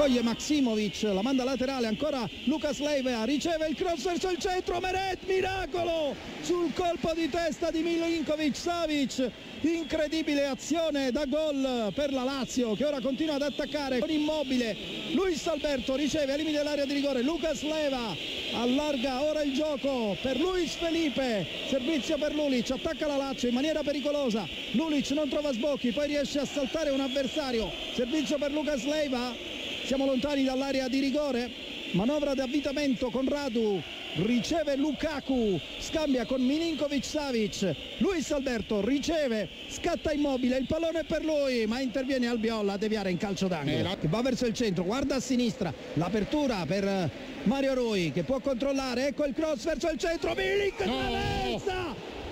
coglie Maximovic, la manda laterale, ancora Lucas Leiva, riceve il cross verso il centro, Meret, miracolo! Sul colpo di testa di Milinkovic Savic, incredibile azione da gol per la Lazio che ora continua ad attaccare con immobile, Luis Alberto riceve ai limiti dell'area di rigore, Lucas Leiva allarga ora il gioco per Luis Felipe, servizio per Lulic, attacca la Lazio in maniera pericolosa, Lulic non trova sbocchi, poi riesce a saltare un avversario, servizio per Lucas Leiva, siamo lontani dall'area di rigore. Manovra di avvitamento con Radu riceve Lukaku. Scambia con Milinkovic Savic. Luis Alberto riceve scatta immobile il pallone è per lui ma interviene Albiol a deviare in calcio d'angolo. Che va verso il centro guarda a sinistra. L'apertura per Mario Rui che può controllare. Ecco il cross verso il centro Milik No!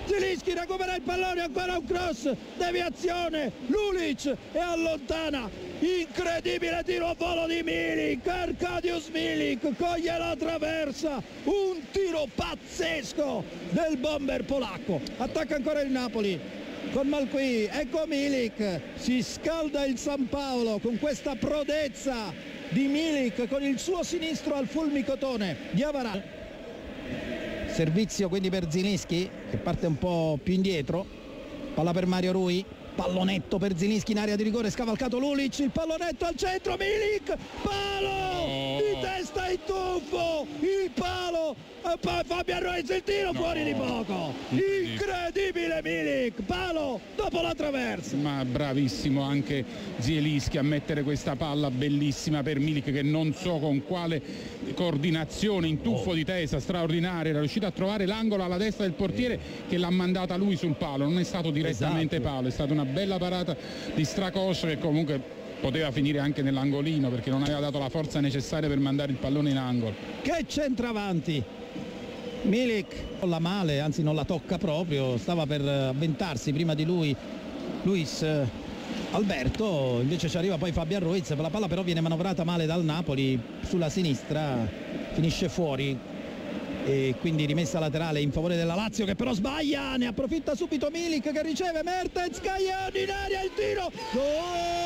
Zilischi recupera il pallone, ancora un cross, deviazione, Lulic e allontana, incredibile tiro a volo di Milik, Arcadius Milik coglie la traversa, un tiro pazzesco del bomber polacco, attacca ancora il Napoli. Con Malqui, ecco Milik, si scalda il San Paolo con questa prodezza di Milik con il suo sinistro al fulmicotone. Diavara servizio quindi per Zinischi che parte un po' più indietro. Palla per Mario Rui pallonetto per Zinischi in area di rigore scavalcato Lulic il pallonetto al centro Milik palo in tuffo il palo e poi Fabian Ruiz il tiro fuori di poco. Incredibile Milik palo dopo la traversa. Ma bravissimo anche Zielischi a mettere questa palla bellissima per Milik che non so con quale coordinazione in tuffo di testa straordinaria era riuscito a trovare l'angolo alla destra del portiere che l'ha mandata lui sul palo, non è stato direttamente Esatto. palo, è stata una bella parata di Stracoscio che comunque poteva finire anche nell'angolino perché non aveva dato la forza necessaria per mandare il pallone in angolo. che centravanti? Milik non la male anzi non la tocca proprio. Stava per eh, avventarsi prima di lui Luis eh, Alberto. Invece ci arriva poi Fabian Ruiz. La palla però viene manovrata male dal Napoli. Sulla sinistra finisce fuori. E quindi rimessa laterale in favore della Lazio che però sbaglia. Ne approfitta subito Milik che riceve Mertens Caglion in aria il tiro. Gol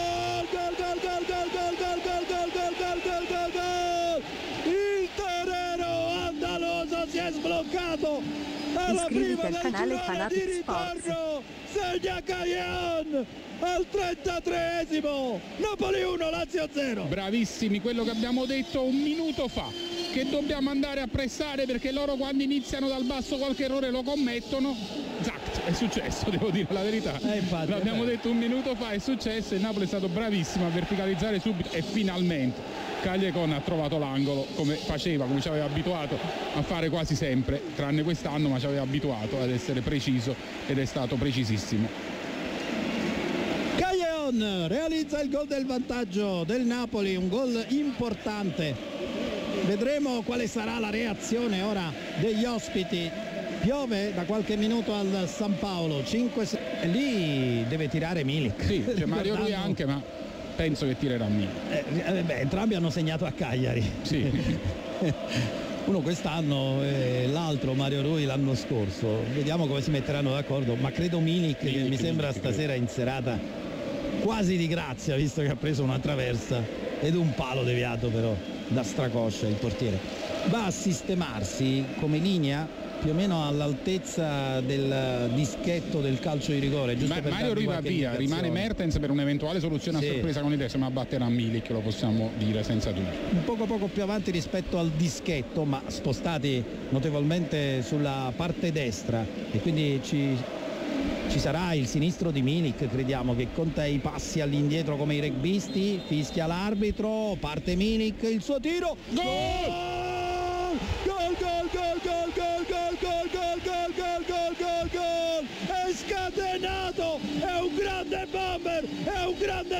sbloccato alla Iscriviti prima al del canale Fanatic di Sports. ritorno segna Caglion al 33esimo Napoli 1 Lazio 0 Bravissimi, quello che abbiamo detto un minuto fa, che dobbiamo andare a pressare perché loro quando iniziano dal basso qualche errore lo commettono. Zact, è successo, devo dire la verità. Eh, infatti, L'abbiamo detto un minuto fa, è successo e il Napoli è stato bravissimo a verticalizzare subito e finalmente Cagliacon ha trovato l'angolo come faceva, come ci aveva abituato a fare quasi sempre, tranne quest'anno, ma ci aveva abituato ad essere preciso ed è stato precisissimo. Caglion realizza il gol del vantaggio del Napoli, un gol importante. Vedremo quale sarà la reazione ora degli ospiti. Piove da qualche minuto al San Paolo, 5 lì deve tirare Milik. Sì, c'è Mario Rui Ricordando- anche, ma penso che tirerà Milan. Eh, eh, beh, entrambi hanno segnato a Cagliari. Sì. Uno quest'anno e l'altro Mario Rui l'anno scorso. Vediamo come si metteranno d'accordo, ma credo Milik, che Milik, mi sembra Milik, stasera in serata quasi di grazia, visto che ha preso una traversa ed un palo deviato però da Stracoscia il portiere. Va a sistemarsi come linea più o meno all'altezza del dischetto del calcio di rigore, giusto Ma- per Mario darvi Rui va qualche via, rimane. Mertens per un'eventuale soluzione Sì. a sorpresa con il destro, ma batterà Milik, lo possiamo dire senza dubbio. un poco poco più avanti rispetto al dischetto ma spostati notevolmente sulla parte destra e quindi ci, ci sarà il sinistro di Milik crediamo che conta i passi all'indietro come i rugbisti fischia l'arbitro parte Milik il suo tiro gol Goal, goal, goal, goal, goal, goal, goal, goal.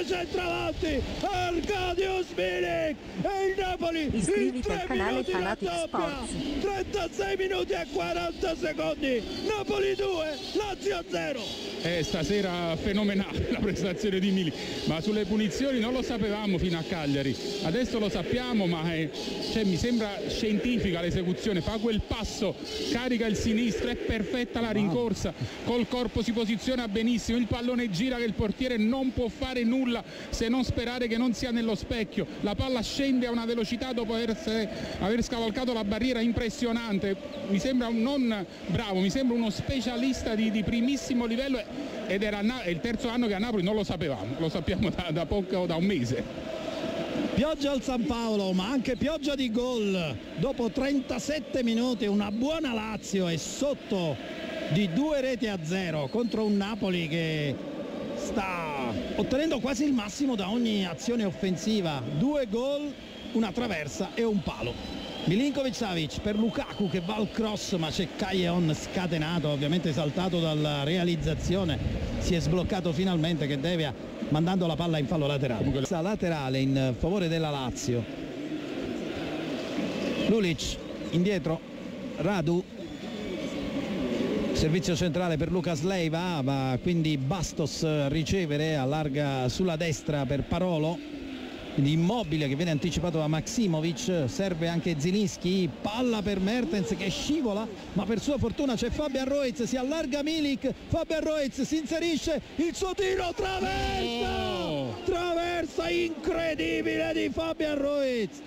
Centravanti Arcadius Milik! E il Napoli in Iscriviti 3 al canale minuti Fanatic raddoppia Sports. 36 minuti e 40 secondi. Napoli 2 Lazio 0 Eh, stasera fenomenale la prestazione di Milik, ma sulle punizioni non lo sapevamo fino a Cagliari, adesso lo sappiamo, ma è- cioè, mi sembra scientifica l'esecuzione, fa quel passo, carica il sinistro, è perfetta la rincorsa, col corpo si posiziona benissimo, il pallone gira che il portiere non può fare nulla se non sperare che non sia nello specchio. La palla scende a una velocità dopo aver scavalcato la barriera impressionante. Mi sembra un non bravo, mi sembra uno specialista di, di primissimo livello ed era il terzo anno che a Napoli non lo sapevamo, lo sappiamo da, da poco, da un mese. Pioggia al San Paolo, ma anche pioggia di gol. Dopo 37 minuti una buona Lazio è sotto di due reti a zero contro un Napoli che sta ottenendo quasi il massimo da ogni azione offensiva. Due gol, una traversa e un palo. Milinkovic Savic per Lukaku che va al cross ma c'è Caglion scatenato ovviamente esaltato dalla realizzazione si è sbloccato finalmente che Devia mandando la palla in fallo laterale. Questa laterale in favore della Lazio. Lulic indietro, Radu. Servizio centrale per Lucas Leiva, va quindi Bastos a ricevere, allarga sulla destra per Parolo. Quindi immobile che viene anticipato da Maximovic serve anche Zilinski palla per Mertens che scivola ma per sua fortuna c'è Fabian Roiz si allarga Milik Fabian Roiz si inserisce il suo tiro traversa! Oh. traversa incredibile di Fabian Roiz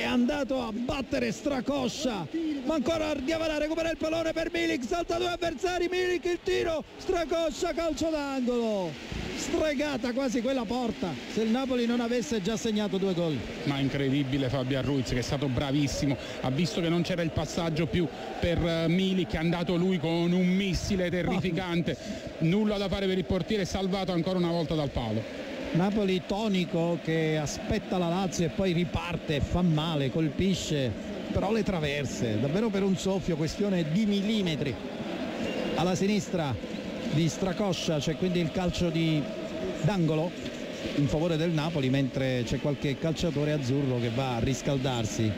è andato a battere Stracoscia. Ma ancora Diavara recupera il pallone per Milik salta due avversari Milik il tiro Stracoscia calcio d'angolo. Stregata quasi quella porta se il Napoli non avesse già segnato due gol. Ma incredibile Fabian Ruiz che è stato bravissimo. Ha visto che non c'era il passaggio più per eh, Milik è andato lui con un missile terrificante. Nulla da fare per il portiere salvato ancora una volta dal palo Napoli tonico che aspetta la Lazio e poi riparte fa male colpisce però le traverse davvero per un soffio questione di millimetri alla sinistra di Stracoscia c'è quindi il calcio di d'angolo in favore del Napoli mentre c'è qualche calciatore azzurro che va a riscaldarsi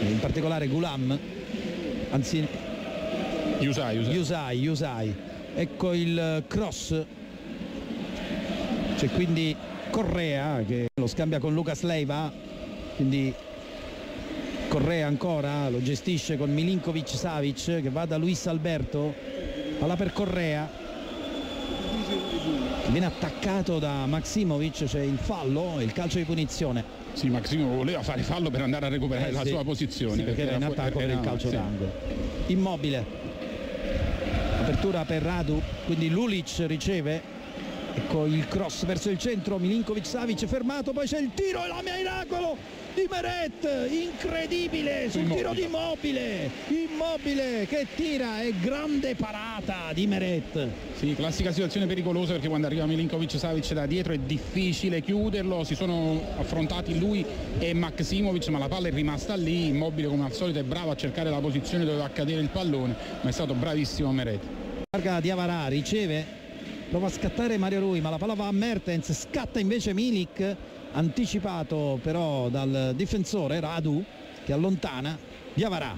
in particolare Gulam anzi Yusai, Yusai. Yusai, Yusai. ecco il cross c'è quindi Correa che lo scambia con Lucas Leiva quindi Correa ancora lo gestisce con Milinkovic Savic che va da Luis Alberto palla per Correa. Viene attaccato da Maximovic c'è il fallo e il calcio di punizione. Sì Maximovic voleva fare fallo per andare a recuperare eh, la sì. sua posizione sì, perché era in attacco per il calcio sì. d'angolo. Immobile. Apertura per Radu quindi Lulic riceve ecco il cross verso il centro Milinkovic Savic fermato poi c'è il tiro e la miracolo di Meret incredibile sul tiro di Immobile Immobile che tira e grande parata di Meret. Sì, classica situazione pericolosa perché quando arriva Milinkovic Savic da dietro è difficile chiuderlo si sono affrontati lui e Maximovic ma la palla è rimasta lì Immobile come al solito è bravo a cercare la posizione dove va a cadere il pallone ma è stato bravissimo Meret. Larga Diavarà riceve prova a scattare Mario Rui ma la palla va a Mertens. Scatta invece Milik anticipato però dal difensore Radu che allontana Diavarà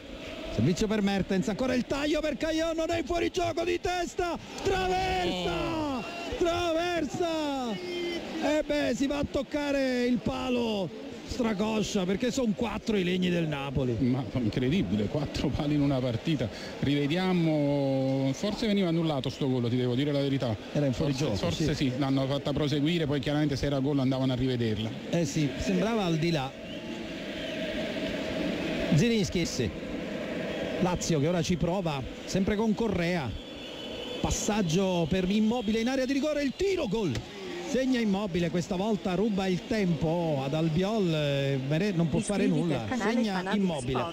servizio per Mertens ancora il taglio per Caglion non è in fuorigioco di testa. Traversa! Traversa! E beh si va a toccare il palo stracoscia perché sono quattro i legni del Napoli. Ma incredibile quattro pali in una partita. Rivediamo forse veniva annullato sto gol ti devo dire la verità. Era in fuorigioco forse, forse sì. sì l'hanno fatta proseguire poi chiaramente se era gol andavano a rivederla. Eh sì sembrava al di là. Zilinski sì. Lazio che ora ci prova sempre con Correa. Passaggio per Immobile in area di rigore il tiro gol segna immobile questa volta ruba il tempo ad Albiol eh, non può fare nulla segna immobile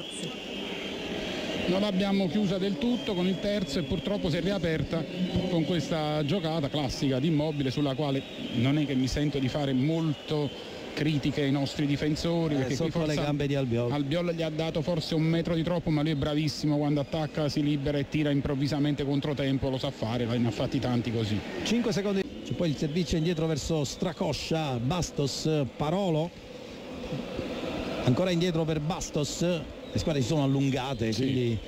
non l'abbiamo chiusa del tutto con il terzo e purtroppo si è riaperta con questa giocata classica di immobile sulla quale non è che mi sento di fare molto critiche ai nostri difensori. Eh, sotto le gambe di Albiol. Albiol gli ha dato forse un metro di troppo, ma lui è bravissimo quando attacca, si libera e tira improvvisamente controtempo, lo sa fare, ne ha fatti tanti così. 5 secondi c'è poi il servizio indietro verso Stracoscia Bastos Parolo. Ancora indietro per Bastos. Le squadre si sono allungate sì. quindi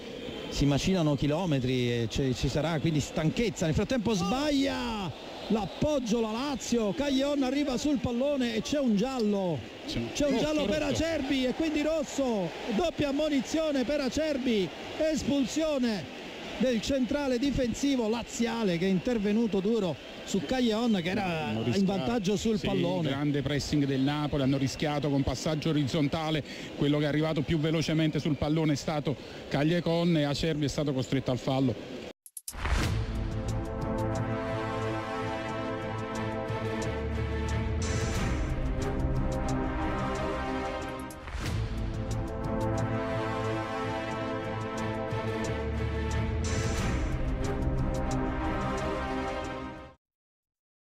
si macinano chilometri e ci sarà quindi stanchezza. Nel frattempo sbaglia l'appoggio la Lazio. Caglion arriva sul pallone e c'è un giallo. C'è un giallo per Acerbi e quindi rosso. Doppia ammonizione per Acerbi. Espulsione del centrale difensivo laziale che è intervenuto duro su Caglion che era in vantaggio sul sì, pallone. Grande pressing del Napoli, hanno rischiato con passaggio orizzontale, quello che è arrivato più velocemente sul pallone è stato Cagliacon e Acerbi è stato costretto al fallo